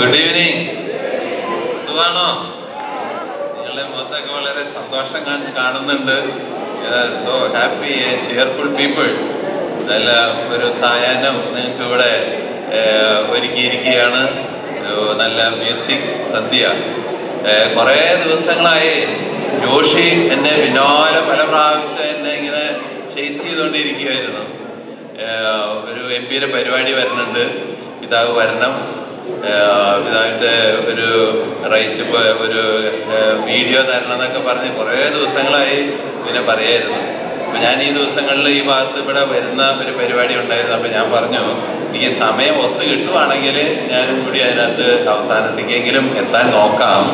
Good evening സുഖാണോ? നിങ്ങളുടെ മുഖത്തൊക്കെ വളരെ സന്തോഷം കാണുന്നുണ്ട്. So happy and cheerful people നല്ല ഒരു സായാഹ്നം നിങ്ങൾക്ക് ഇവിടെ ഏഹ്, ഒരുക്കിയിരിക്കുകയാണ്. ഒരു നല്ല മ്യൂസിക് സദ്യ ഏഹ്, കുറേ ദിവസങ്ങളായി ജോഷി എന്നെ വിനോദ പല പ്രാവശ്യം എന്നെ ഇങ്ങനെ ചേസ് ചെയ്തുകൊണ്ടിരിക്കുകയായിരുന്നു. ഒരു എം പിയുടെ പരിപാടി വരുന്നുണ്ട്. പിതാവ് വരണം. ഏഹ്, ഒരു റൈറ്റ് ഒരു വീഡിയോ തരണം എന്നൊക്കെ പറഞ്ഞ് കുറേ ദിവസങ്ങളായി ഇങ്ങനെ പറയായിരുന്നു. അപ്പം ഞാൻ ഈ ദിവസങ്ങളിൽ ഈ ഭാഗത്ത് ഇവിടെ വരുന്ന ഒരു പരിപാടി ഉണ്ടായിരുന്നു. അപ്പോൾ ഞാൻ പറഞ്ഞു എനിക്ക് സമയം ഒത്തു കിട്ടുവാണെങ്കിൽ ഞാനും കൂടി അതിനകത്ത് അവസാനത്തേക്കെങ്കിലും എത്താൻ നോക്കാം.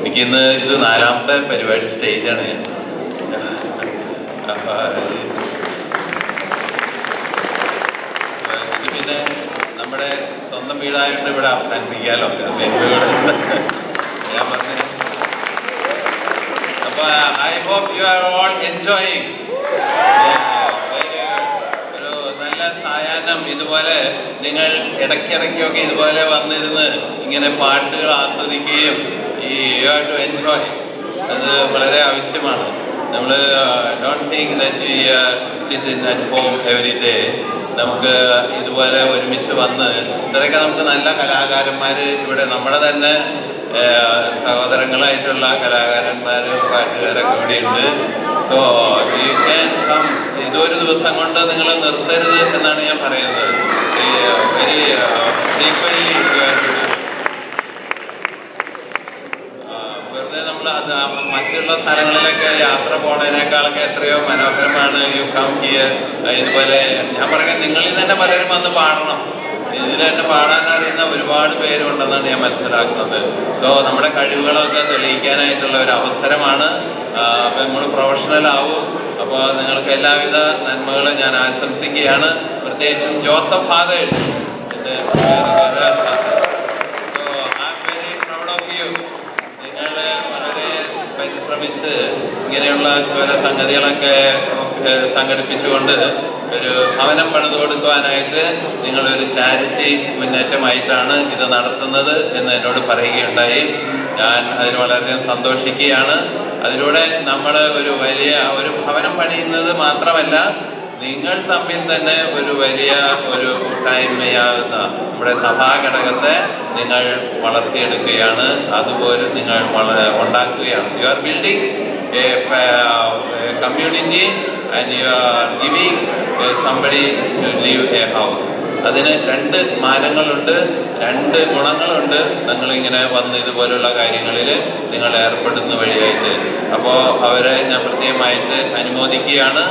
എനിക്കിന്ന് ഇത് നാലാമത്തെ പരിപാടി സ്റ്റേജാണ്. അപ്പൊ ഈ ഇത് പിന്നെ നമ്മുടെ സ്വന്തം വീടായതുകൊണ്ട് ഇവിടെ അവസാനിപ്പിക്കാലോ? അപ്പൊ I hope you are all enjoying ഒരു നല്ല സായാഹ്നം ഇതുപോലെ നിങ്ങൾ ഇടയ്ക്കിടയ്ക്കൊക്കെ ഇതുപോലെ വന്നിരുന്ന് ഇങ്ങനെ പാട്ടുകൾ ആസ്വദിക്കുകയും ഈ യു ആർ ടു എൻജോയ് അത് വളരെ ആവശ്യമാണ്. നമ്മൾ don't think that you are sit in at home every day നമുക്ക് ഇതുപോലെ ഒരുമിച്ച് വന്ന് ഇത്രയൊക്കെ നമുക്ക് നല്ല കലാകാരന്മാർ ഇവിടെ നമ്മുടെ തന്നെ സഹോദരങ്ങളായിട്ടുള്ള കലാകാരന്മാർ പാട്ടുകാരൊക്കെ ഇവിടെ ഉണ്ട്. സോ യു ക്യാൻ കം ഇതൊരു ദിവസം കൊണ്ട് നിങ്ങൾ നിർത്തരുത് എന്നാണ് ഞാൻ പറയുന്നത്. വെരി ഫ്രീക്വൻലി വെറുതെ നമ്മൾ അത് ആ മറ്റുള്ള സ്ഥലങ്ങളിലൊക്കെ യാത്ര പോണതിനേക്കാളൊക്കെ എത്രയോ മനോഹരമാണ് യു കം ഹിയർ ഇതുപോലെ ഞാൻ പറയുന്നത് നിങ്ങളിൽ തന്നെ പലരും വന്ന് പാടണം. ഇതിൽ തന്നെ പാടാൻ അറിയുന്ന ഒരുപാട് പേരുണ്ടെന്നാണ് ഞാൻ മനസ്സിലാക്കുന്നത്. സോ നമ്മുടെ കഴിവുകളൊക്കെ തെളിയിക്കാനായിട്ടുള്ള ഒരു അവസരമാണ്. അപ്പം നമ്മൾ പ്രൊഫഷണൽ ആവും. അപ്പോൾ നിങ്ങൾക്ക് എല്ലാവിധ നന്മകളും ഞാൻ ആശംസിക്കുകയാണ്. പ്രത്യേകിച്ചും ജോസഫ് ഫാദേഴ്സ് എന്റെ പരിശ്രമിച്ച് ഇങ്ങനെയുള്ള ചില സംഗതികളൊക്കെ സംഘടിപ്പിച്ചുകൊണ്ട് ഒരു ഭവനം പണിത് കൊടുക്കുവാനായിട്ട് നിങ്ങളൊരു ചാരിറ്റി മുന്നേറ്റമായിട്ടാണ് ഇത് നടത്തുന്നത് എന്ന് എന്നോട് പറയുകയുണ്ടായി. ഞാൻ അതിന് വളരെയധികം സന്തോഷിക്കുകയാണ്. അതിലൂടെ നമ്മൾ ഒരു വലിയ ഒരു ഭവനം പണിയുന്നത് മാത്രമല്ല നിങ്ങൾ തമ്മിൽ തന്നെ ഒരു വലിയ ഒരു കൂട്ടായ്മയാകുന്ന നമ്മുടെ സഭാഘടകത്തെ നിങ്ങൾ വളർത്തിയെടുക്കുകയാണ്. അതുപോലെ നിങ്ങൾ ഉണ്ടാക്കുകയാണ്. You are building a community and you are giving somebody to leave a house. അതിന് രണ്ട് മാനങ്ങളുണ്ട് രണ്ട് ഗുണങ്ങളുണ്ട്. നിങ്ങളിങ്ങനെ വന്ന് ഇതുപോലുള്ള കാര്യങ്ങളിൽ നിങ്ങൾ ഏർപ്പെടുന്ന വഴിയായിട്ട്. അപ്പോൾ അവരെ ഞാൻ പ്രത്യേകമായിട്ട് അനുമോദിക്കുകയാണ്.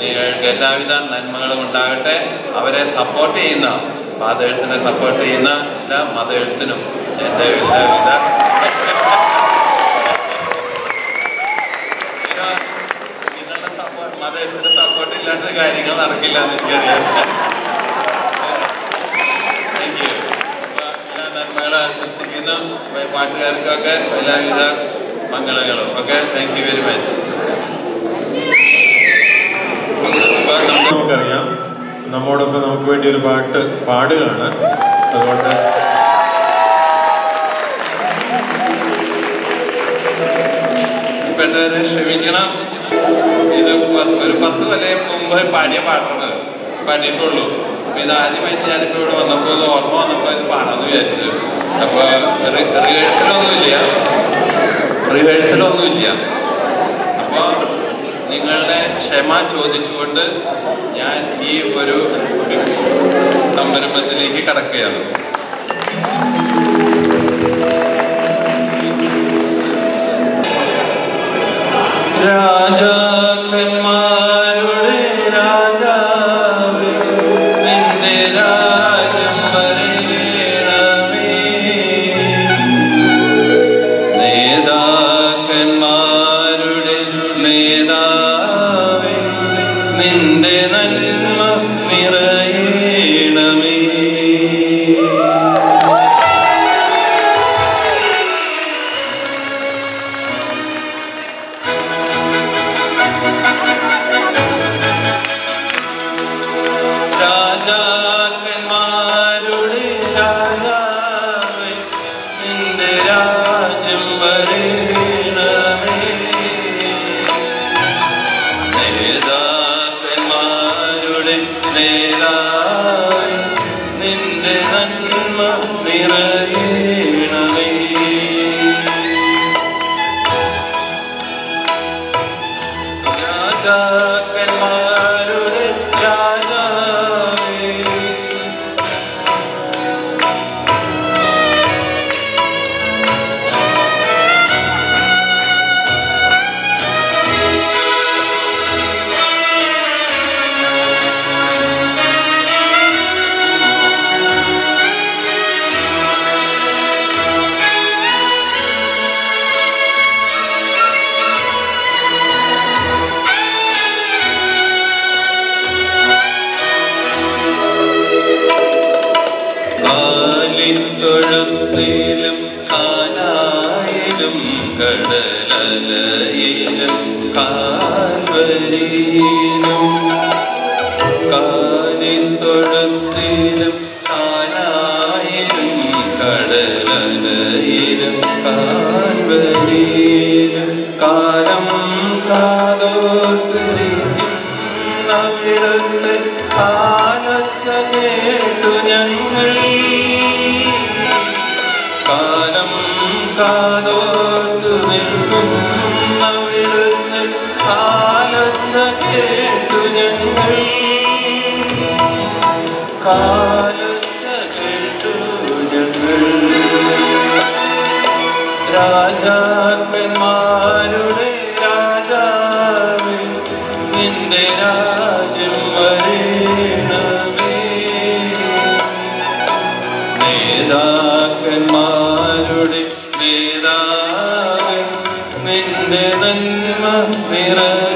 നിങ്ങൾക്ക് എല്ലാവിധ നന്മകളും ഉണ്ടാകട്ടെ. അവരെ സപ്പോർട്ട് ചെയ്യുന്ന ഫാദേഴ്സിനെ സപ്പോർട്ട് ചെയ്യുന്ന എല്ലാ മദേഴ്സിനും എന്റെ എല്ലാവിധ പിന്നെ നിങ്ങളുടെ സപ്പോർട്ട് മദേഴ്സിന്റെ സപ്പോർട്ട് ഇല്ലാണ്ട് കാര്യങ്ങൾ നടക്കില്ല എന്ന് എനിക്കറിയാം എല്ലാ നന്മകളും ആശംസിക്കുന്നു. പാട്ടുകാർക്കൊക്കെ എല്ലാവിധ മംഗളങ്ങളും. Okay thank you very much നമുക്കറിയാം. നമ്മോടൊപ്പം നമുക്ക് വേണ്ടി ഒരു പാട്ട് പാടുകയാണ്. അതുകൊണ്ട് പെട്ടവരെ ക്ഷമിക്കണം. പത്ത് ഒരു പത്ത് കൊല്ലം മുമ്പ് പാടിയ പാട്ടാണ്. പാടിയിട്ടുള്ളൂ. അപ്പൊ ഇത് ആദ്യമായിട്ട് ഞാനിപ്പോൾ ഇവിടെ വന്നപ്പോൾ ഇത് ഓർമ്മ വന്നപ്പോൾ ഇത് പാടാന്ന് വിചാരിച്ചു. അപ്പോൾ റിഹേഴ്സലൊന്നുമില്ല റിഹേഴ്സലൊന്നുമില്ല അപ്പോൾ നിങ്ങളുടെ ക്ഷമ ചോദിച്ചുകൊണ്ട് ഞാൻ ഈ ഒരു സംരംഭത്തിലേക്ക് കടക്കുകയാണ്. രാജാക്കന്മാരുടെ നിന്റെ നന്മ നിറയണമേ. രാജാ مقدرة കാൽവരിയിലും കേട്ടു ഞങ്ങൾ. കാലച്ച കേട്ടു ഞങ്ങൾ. രാജാക്കന്മാരുടെ രാജാവേ നിന്റെ രാജ്യം വരേണമേ. നേതാക്കന്മാരുടെ നിന്റെ നന്മ നിറയണമേ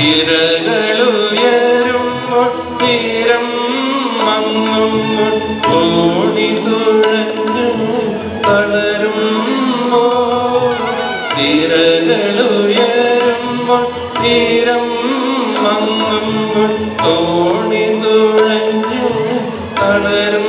തിരകളുയരുമ്പോൾ തീരം മങ്ങുമ്പോൾ ഓടി തുഴഞ്ഞു തീരം തളരുമ്പോൾ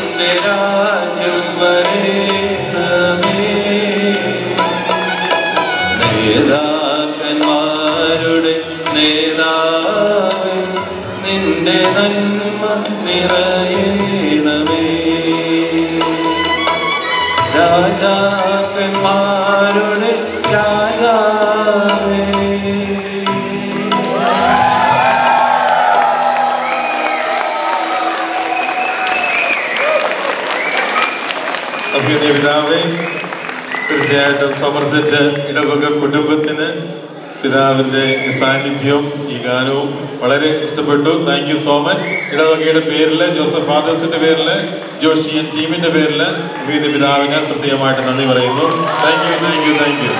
നിന്റെ രാജ്യം വരേണമേ. നേതാക്കന്മാരുടെ നേതാവേ നിന്റെ നന്മ നിറയണമേ. രാജാക്കന്മാരുടെ രാജാവേ പിതാവേ തീർച്ചയായിട്ടും സോമർസെറ്റ് ഇടവക കുടുംബത്തിന് പിതാവിന്റെ സാന്നിധ്യവും ഈ ഗാനവും വളരെ ഇഷ്ടപ്പെട്ടു. താങ്ക് യു സോ മച്ച് ഇടവകയുടെ പേരിൽ ജോസഫ് ഫാദേഴ്സിന്റെ പേരിൽ ജോഷിയൻ ടീമിന്റെ പേരിൽ അഭിനയ പിതാവിന് പ്രത്യേകമായിട്ട് നന്ദി പറയുന്നു. Thank you thank you thank you